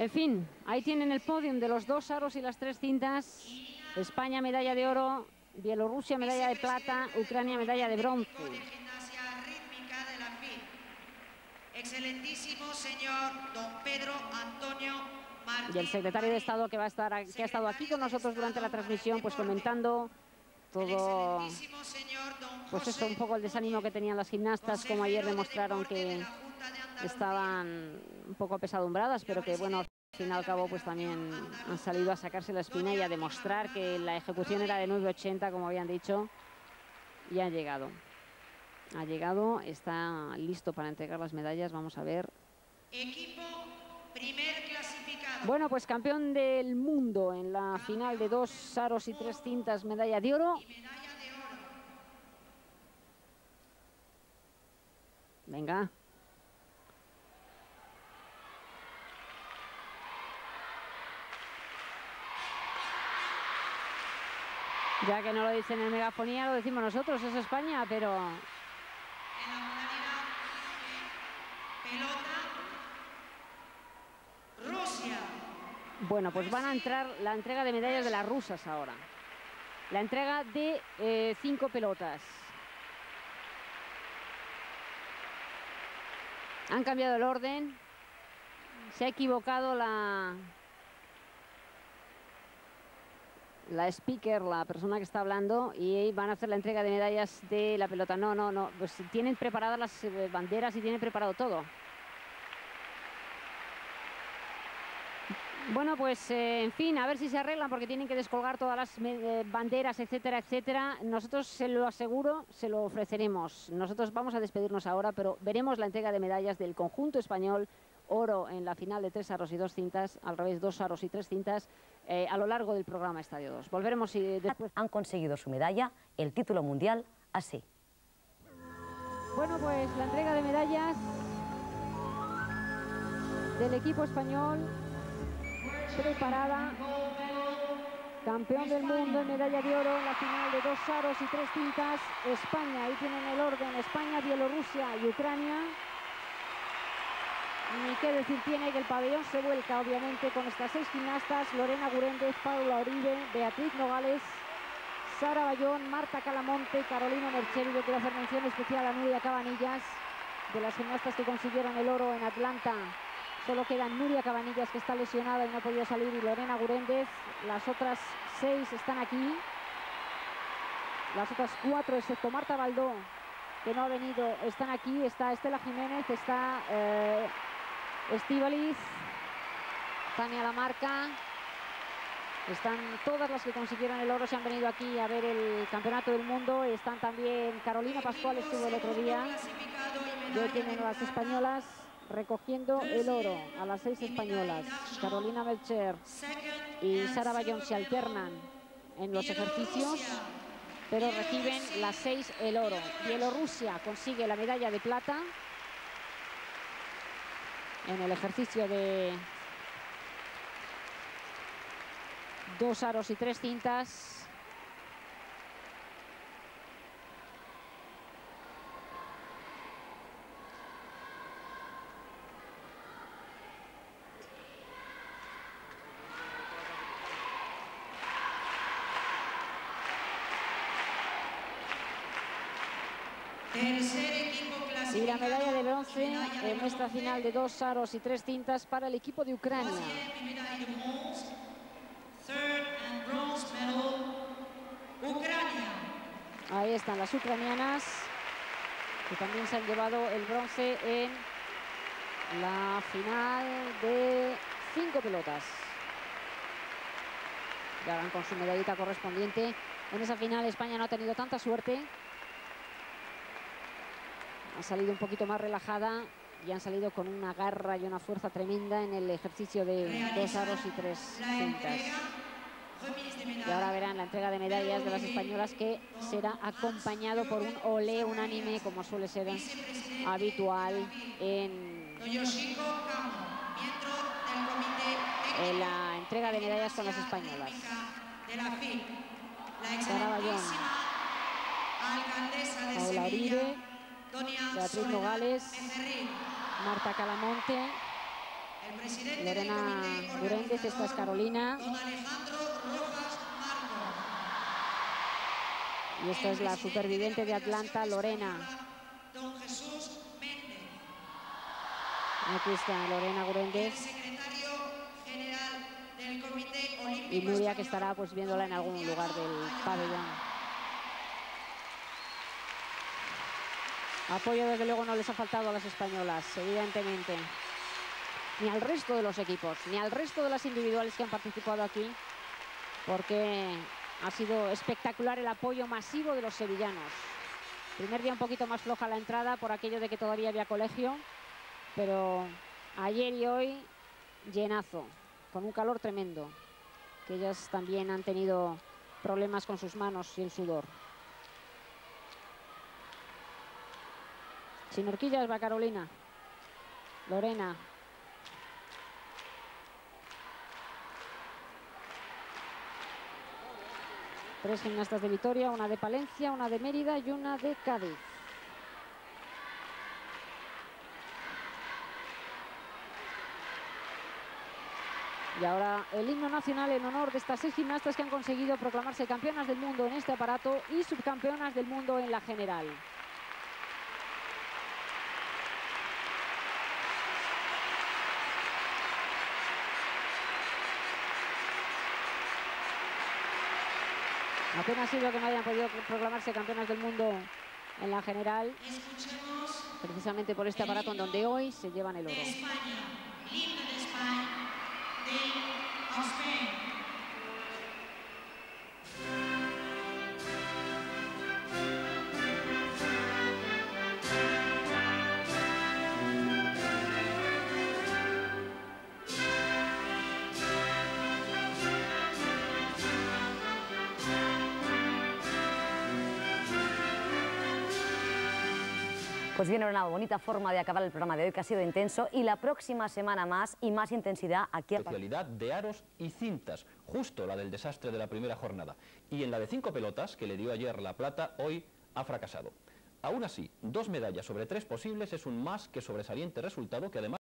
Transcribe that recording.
En fin, ahí tienen el podium de los dos aros y las tres cintas. España medalla de oro, Bielorrusia medalla de plata, Ucrania medalla de bronce. Excelentísimo señor don Pedro Antonio y el secretario de Estado que va a estar que ha estado aquí con nosotros durante la transmisión pues comentando todo pues eso un poco el desánimo que tenían las gimnastas como ayer demostraron que estaban un poco pesadumbradas pero que bueno al fin y al cabo pues también han salido a sacarse la espina y a demostrar que la ejecución era de 9.80 como habían dicho y han llegado ha llegado está listo para entregar las medallas vamos a ver equipo primer clasificado bueno, pues campeón del mundo en la final de dos aros y tres cintas, medalla de oro. Venga. Ya que no lo dicen en megafonía, lo decimos nosotros, es España, pero... En la modalidad pelota Rusia. Bueno, pues van a entrar la entrega de medallas de las rusas ahora. La entrega de eh, cinco pelotas. Han cambiado el orden. Se ha equivocado la... La speaker, la persona que está hablando, y van a hacer la entrega de medallas de la pelota. No, no, no. Pues tienen preparadas las eh, banderas y tienen preparado todo. Bueno, pues eh, en fin, a ver si se arreglan porque tienen que descolgar todas las eh, banderas, etcétera, etcétera. Nosotros se lo aseguro, se lo ofreceremos. Nosotros vamos a despedirnos ahora, pero veremos la entrega de medallas del conjunto español, oro en la final de tres aros y dos cintas, al revés, dos aros y tres cintas, eh, a lo largo del programa Estadio 2. Volveremos y después... Han conseguido su medalla, el título mundial, así. Bueno, pues la entrega de medallas del equipo español preparada. Campeón del mundo en medalla de oro en la final de dos aros y tres cintas. España, ahí tienen el orden. España, Bielorrusia y Ucrania. Ni qué decir tiene que el pabellón se vuelca, obviamente, con estas seis gimnastas. Lorena Guréndez, Paula Oribe, Beatriz Nogales, Sara Bayón, Marta Calamonte, Carolina Mercheri. Yo quiero hacer mención especial a Nuria Cabanillas, de las gimnastas que consiguieron el oro en Atlanta Solo queda Nuria Cabanillas que está lesionada y no ha podido salir y Lorena Guréndez. Las otras seis están aquí. Las otras cuatro, excepto Marta Baldó, que no ha venido, están aquí. Está Estela Jiménez, está eh, Estivaliz, Tania Lamarca. Están todas las que consiguieron el oro, se han venido aquí a ver el Campeonato del Mundo. Están también Carolina Pascual, estuvo el otro día. Y hoy tienen las españolas recogiendo el oro a las seis españolas. Carolina Melcher y Sara Bayón se alternan en los ejercicios, pero reciben las seis el oro. Bielorrusia consigue la medalla de plata en el ejercicio de dos aros y tres cintas. Y la medalla de bronce en nuestra final de dos aros y tres cintas para el equipo de Ucrania. Ahí están las ucranianas que también se han llevado el bronce en la final de cinco pelotas. Van con su medallita correspondiente. En esa final España no ha tenido tanta suerte ha salido un poquito más relajada y han salido con una garra y una fuerza tremenda en el ejercicio de dos aros y tres cintas. Y ahora verán la entrega de medallas de las españolas que será acompañado por un olé unánime como suele ser habitual en, en la entrega de medallas con las españolas. Sara Bayón, Paula Beatriz Nogales, Marta Calamonte, el presidente Lorena Guréndez, esta es Carolina. Y esta es la superviviente de la Atlanta, Lorena. Aquí está Lorena Guréndez secretario general del Comité Olímpico y Nuria que estará pues viéndola en algún lugar del pabellón. Apoyo desde luego no les ha faltado a las españolas, evidentemente. Ni al resto de los equipos, ni al resto de las individuales que han participado aquí, porque ha sido espectacular el apoyo masivo de los sevillanos. Primer día un poquito más floja la entrada por aquello de que todavía había colegio, pero ayer y hoy llenazo, con un calor tremendo, que ellas también han tenido problemas con sus manos y el sudor. Sin horquillas va Carolina. Lorena. Tres gimnastas de Vitoria, una de Palencia, una de Mérida y una de Cádiz. Y ahora el himno nacional en honor de estas seis gimnastas que han conseguido proclamarse campeonas del mundo en este aparato y subcampeonas del mundo en la general. Apenas sido que no hayan podido proclamarse campeonas del mundo en la general, precisamente por este aparato en donde hoy se llevan el oro. Pues bien, una bonita forma de acabar el programa de hoy, que ha sido intenso, y la próxima semana más y más intensidad aquí especialidad de aros y cintas, justo la del desastre de la primera jornada. Y en la de cinco pelotas, que le dio ayer la plata, hoy ha fracasado. Aún así, dos medallas sobre tres posibles es un más que sobresaliente resultado que además